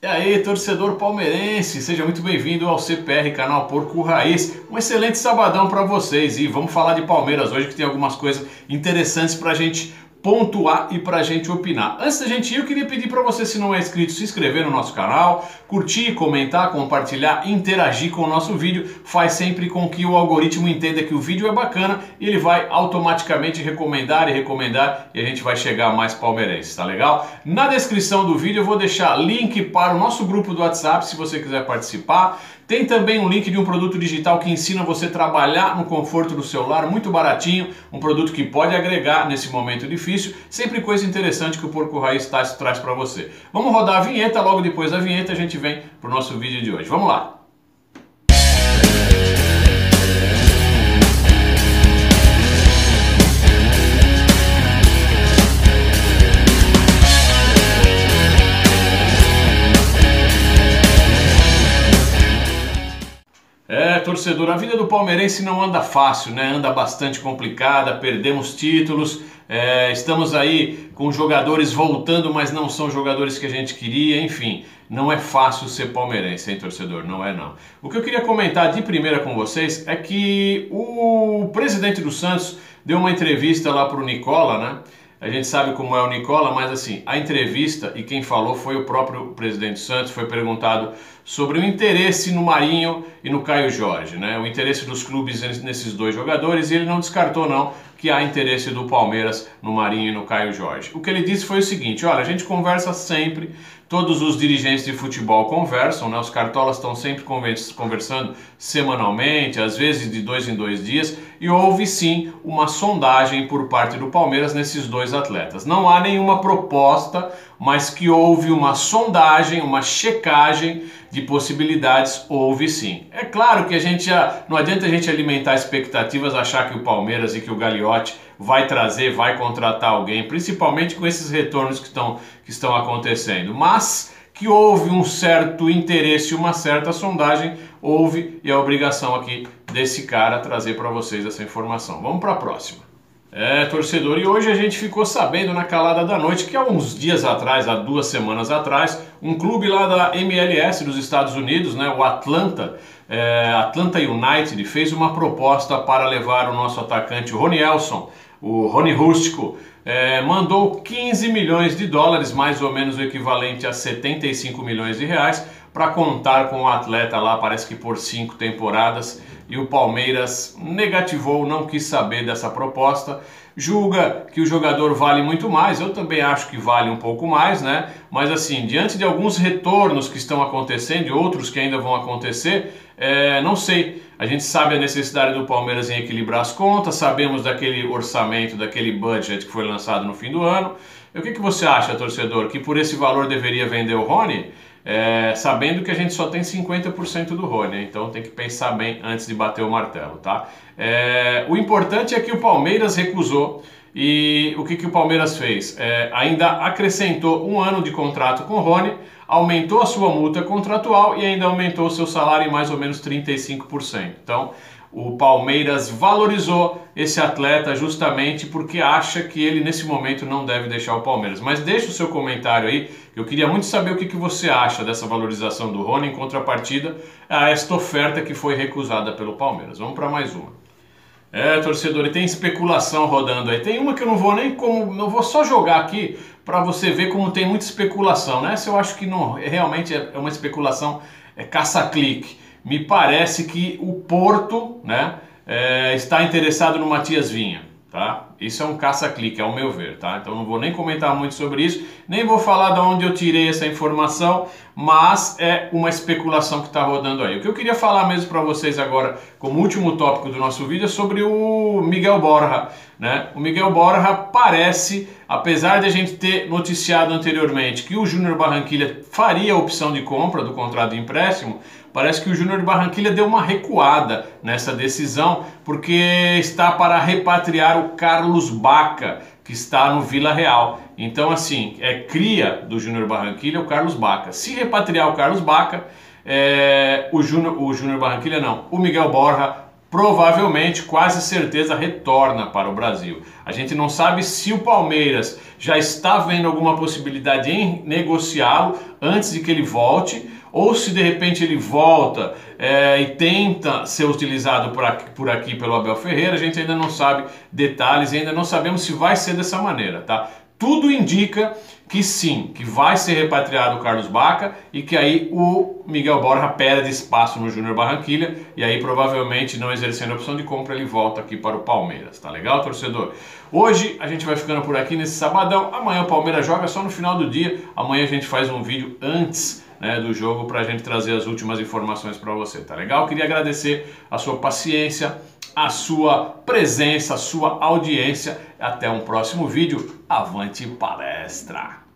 E aí, torcedor palmeirense, seja muito bem-vindo ao CPR Canal Porco Raiz. Um excelente sabadão para vocês e vamos falar de Palmeiras hoje que tem algumas coisas interessantes para a gente pontuar e para a gente opinar. Antes da gente ir, eu queria pedir para você, se não é inscrito, se inscrever no nosso canal, curtir, comentar, compartilhar, interagir com o nosso vídeo. Faz sempre com que o algoritmo entenda que o vídeo é bacana e ele vai automaticamente recomendar e recomendar e a gente vai chegar a mais palmeirenses, tá legal? Na descrição do vídeo eu vou deixar link para o nosso grupo do WhatsApp se você quiser participar. Tem também um link de um produto digital que ensina você a trabalhar no conforto do celular, muito baratinho, um produto que pode agregar nesse momento difícil, sempre coisa interessante que o Porco Raiz traz para você. Vamos rodar a vinheta, logo depois da vinheta a gente vem para o nosso vídeo de hoje. Vamos lá! torcedor, a vida do palmeirense não anda fácil, né? Anda bastante complicada, perdemos títulos, é, estamos aí com jogadores voltando, mas não são jogadores que a gente queria, enfim, não é fácil ser palmeirense, hein, torcedor? Não é não. O que eu queria comentar de primeira com vocês é que o presidente do Santos deu uma entrevista lá para o Nicola, né? A gente sabe como é o Nicola, mas assim, a entrevista e quem falou foi o próprio presidente Santos, foi perguntado sobre o interesse no Marinho e no Caio Jorge, né? O interesse dos clubes nesses dois jogadores e ele não descartou não que há interesse do Palmeiras no Marinho e no Caio Jorge. O que ele disse foi o seguinte: olha, a gente conversa sempre, todos os dirigentes de futebol conversam, né? Os cartolas estão sempre conversando semanalmente, às vezes de dois em dois dias, e houve sim uma sondagem por parte do Palmeiras nesses dois atletas. Não há nenhuma proposta, mas que houve uma sondagem, uma checagem de possibilidades, houve sim. É claro que a gente já, não adianta a gente alimentar expectativas, achar que o Palmeiras e que o Gagliotti vai trazer, vai contratar alguém, principalmente com esses retornos que estão, que estão acontecendo. Mas que houve um certo interesse, uma certa sondagem, houve e a obrigação aqui desse cara trazer para vocês essa informação. Vamos para a próxima. É, torcedor, e hoje a gente ficou sabendo na calada da noite que há uns dias atrás, há duas semanas atrás, um clube lá da MLS dos Estados Unidos, né, o Atlanta, é, Atlanta United, fez uma proposta para levar o nosso atacante Rony Elson, o Rony Rústico, é, mandou 15 milhões de dólares, mais ou menos o equivalente a 75 milhões de reais, para contar com o atleta lá, parece que por cinco temporadas e o Palmeiras negativou, não quis saber dessa proposta, julga que o jogador vale muito mais, eu também acho que vale um pouco mais, né? Mas assim, diante de alguns retornos que estão acontecendo e outros que ainda vão acontecer, é, não sei. A gente sabe a necessidade do Palmeiras em equilibrar as contas, sabemos daquele orçamento, daquele budget que foi lançado no fim do ano. E o que, que você acha, torcedor? Que por esse valor deveria vender o Rony? É, sabendo que a gente só tem 50% do Rony, então tem que pensar bem antes de bater o martelo, tá? É, o importante é que o Palmeiras recusou e o que, que o Palmeiras fez? É, ainda acrescentou um ano de contrato com o Rony, aumentou a sua multa contratual e ainda aumentou o seu salário em mais ou menos 35%. Então, o Palmeiras valorizou esse atleta justamente porque acha que ele nesse momento não deve deixar o Palmeiras. Mas deixa o seu comentário aí, eu queria muito saber o que, que você acha dessa valorização do Rony em contrapartida a esta oferta que foi recusada pelo Palmeiras. Vamos para mais uma. É, torcedor, e tem especulação rodando aí. Tem uma que eu não vou nem como, não vou só jogar aqui para você ver como tem muita especulação, né? Essa eu acho que não, realmente é uma especulação é caça-clique me parece que o Porto né, é, está interessado no Matias Vinha. Tá? Isso é um caça-clique, ao meu ver, tá? Então não vou nem comentar muito sobre isso, nem vou falar de onde eu tirei essa informação, mas é uma especulação que está rodando aí. O que eu queria falar mesmo para vocês agora, como último tópico do nosso vídeo, é sobre o Miguel Borja. Né? O Miguel Borja parece, apesar de a gente ter noticiado anteriormente que o Júnior Barranquilha faria a opção de compra do contrato de empréstimo, parece que o Júnior de Barranquilha deu uma recuada nessa decisão, porque está para repatriar o Carlos Baca, que está no Vila Real. Então, assim, é cria do Júnior Barranquilha o Carlos Baca. Se repatriar o Carlos Baca, é, o Júnior o Júnior Barranquilha não, o Miguel Borja provavelmente, quase certeza, retorna para o Brasil. A gente não sabe se o Palmeiras já está vendo alguma possibilidade em negociá-lo antes de que ele volte, ou se de repente ele volta é, e tenta ser utilizado por aqui, por aqui pelo Abel Ferreira, a gente ainda não sabe detalhes, ainda não sabemos se vai ser dessa maneira, tá? Tudo indica que sim, que vai ser repatriado o Carlos Baca e que aí o Miguel Borja perde espaço no Júnior Barranquilha e aí provavelmente não exercendo a opção de compra ele volta aqui para o Palmeiras, tá legal, torcedor? Hoje a gente vai ficando por aqui nesse sabadão, amanhã o Palmeiras joga só no final do dia, amanhã a gente faz um vídeo antes né, do jogo para a gente trazer as últimas informações para você, tá legal? Queria agradecer a sua paciência, a sua presença, a sua audiência. Até um próximo vídeo. Avante palestra!